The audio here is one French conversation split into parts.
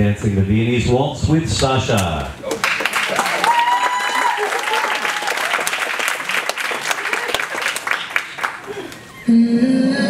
dancing the Viennese Waltz with Sasha. Il attend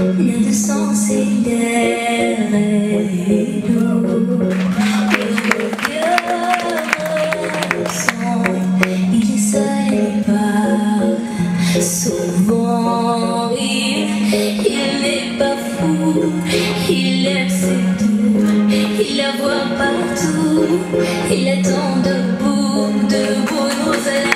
autour n'a de sens et d'air et d'eau. Il est parle souvent. Il, il n'est pas fou, il aime ses tout. Il la voit partout, il attend debout, debout, une rose